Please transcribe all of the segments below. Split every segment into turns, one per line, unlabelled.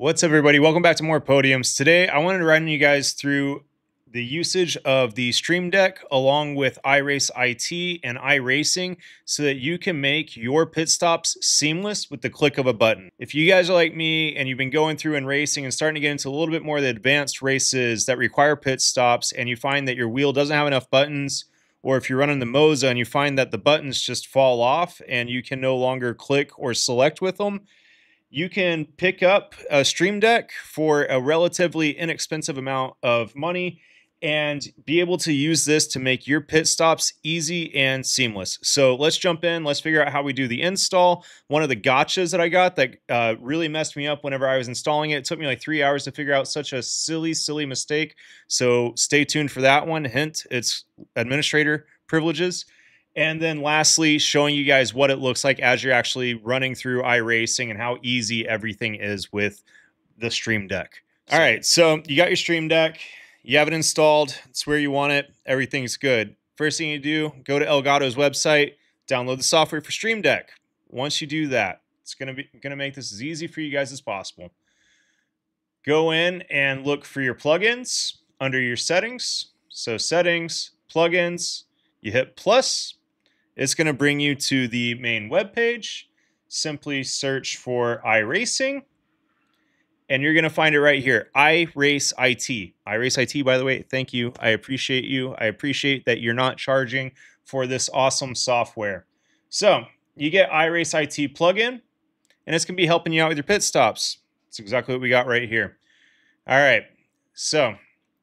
What's up, everybody? Welcome back to Moore Podiums. Today, I wanted to run you guys through the usage of the Stream Deck along with iRaceIT and iRacing so that you can make your pit stops seamless with the click of a button. If you guys are like me and you've been going through and racing and starting to get into a little bit more of the advanced races that require pit stops and you find that your wheel doesn't have enough buttons, or if you're running the Moza and you find that the buttons just fall off and you can no longer click or select with them, you can pick up a Stream Deck for a relatively inexpensive amount of money and be able to use this to make your pit stops easy and seamless. So let's jump in. Let's figure out how we do the install. One of the gotchas that I got that uh, really messed me up whenever I was installing it. It took me like three hours to figure out such a silly, silly mistake. So stay tuned for that one. Hint, it's administrator privileges. And then lastly, showing you guys what it looks like as you're actually running through iRacing and how easy everything is with the Stream Deck. All right, so you got your Stream Deck you have it installed, it's where you want it, everything's good. First thing you do, go to Elgato's website, download the software for Stream Deck. Once you do that, it's gonna be gonna make this as easy for you guys as possible. Go in and look for your plugins under your settings. So settings, plugins, you hit plus. It's gonna bring you to the main web page. Simply search for iRacing and you're going to find it right here iRaceIT. iRace IT, by the way, thank you. I appreciate you. I appreciate that you're not charging for this awesome software. So you get iRaceIT plugin, and it's going to be helping you out with your pit stops. That's exactly what we got right here. All right. So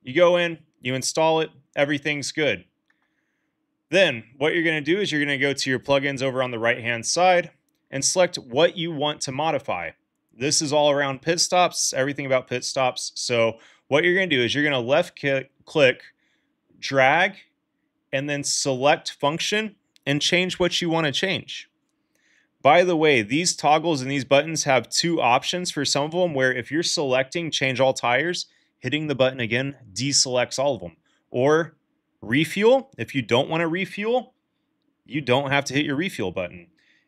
you go in, you install it, everything's good. Then what you're going to do is you're going to go to your plugins over on the right hand side and select what you want to modify. This is all around pit stops, everything about pit stops. So what you're going to do is you're going to left click, drag, and then select function and change what you want to change. By the way, these toggles and these buttons have two options for some of them where if you're selecting change all tires, hitting the button again deselects all of them. Or refuel, if you don't want to refuel, you don't have to hit your refuel button.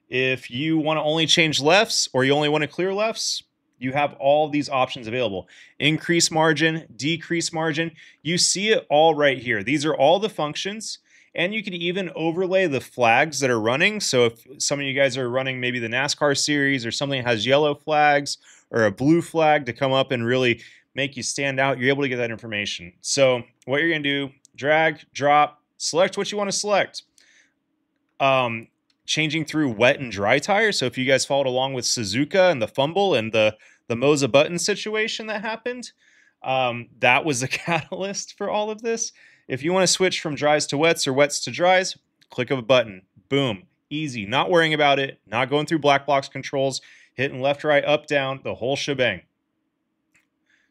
If you want to only change lefts or you only want to clear lefts, you have all these options available. Increase margin, decrease margin. You see it all right here. These are all the functions. And you can even overlay the flags that are running. So if some of you guys are running maybe the NASCAR series or something that has yellow flags or a blue flag to come up and really make you stand out, you're able to get that information. So what you're going to do, drag, drop, select what you want to select. Um, changing through wet and dry tires. So if you guys followed along with Suzuka and the fumble and the the Moza button situation that happened, um, that was the catalyst for all of this. If you want to switch from dries to wets or wets to dries, click of a button. Boom. Easy. Not worrying about it. Not going through black box controls, hitting left, right, up, down, the whole shebang.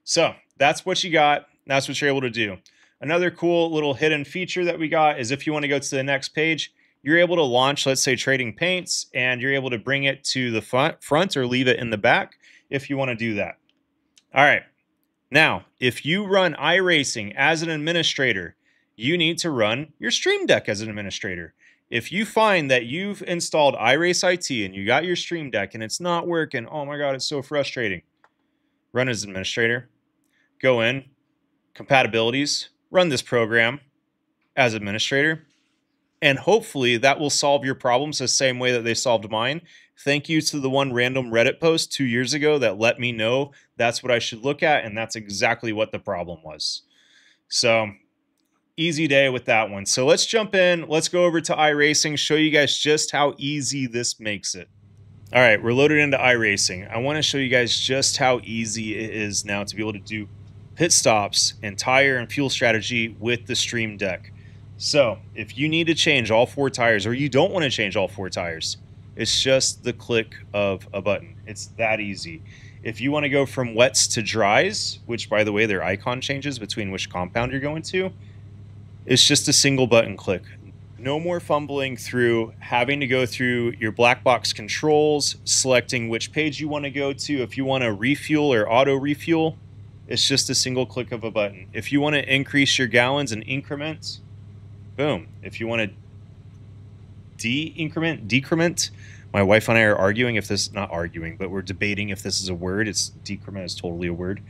So that's what you got. That's what you're able to do. Another cool little hidden feature that we got is if you want to go to the next page, you're able to launch, let's say, Trading Paints, and you're able to bring it to the front, front or leave it in the back if you want to do that. All right. Now, if you run iRacing as an administrator, you need to run your Stream Deck as an administrator. If you find that you've installed iRaceIT and you got your Stream Deck and it's not working, oh my God, it's so frustrating. Run as administrator, go in, compatibilities, run this program as administrator, and hopefully that will solve your problems the same way that they solved mine. Thank you to the one random Reddit post two years ago that let me know that's what I should look at, and that's exactly what the problem was. So, easy day with that one. So, let's jump in. Let's go over to iRacing, show you guys just how easy this makes it. All right, we're loaded into iRacing. I want to show you guys just how easy it is now to be able to do pit stops and tire and fuel strategy with the Stream Deck. So if you need to change all four tires or you don't want to change all four tires, it's just the click of a button. It's that easy. If you want to go from wets to dries, which by the way, their icon changes between which compound you're going to, it's just a single button click. No more fumbling through having to go through your black box controls, selecting which page you want to go to. If you want to refuel or auto refuel, it's just a single click of a button. If you want to increase your gallons and increments, boom. If you want to de-increment, decrement My wife and I are arguing if this not arguing, but we're debating if this is a word. It's decrement is totally a word.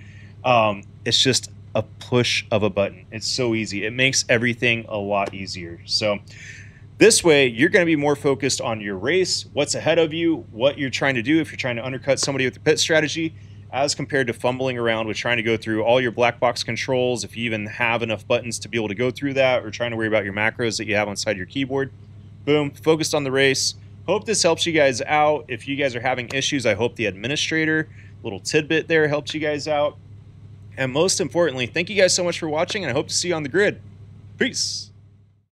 Um, it's just a push of a button. It's so easy. It makes everything a lot easier. So this way, you're going to be more focused on your race, what's ahead of you, what you're trying to do if you're trying to undercut somebody with the pit strategy, as compared to fumbling around with trying to go through all your black box controls, if you even have enough buttons to be able to go through that, or trying to worry about your macros that you have inside your keyboard. Boom, focused on the race. Hope this helps you guys out. If you guys are having issues, I hope the administrator, little tidbit there, helps you guys out. And most importantly, thank you guys so much for watching, and I hope to see you on the grid. Peace.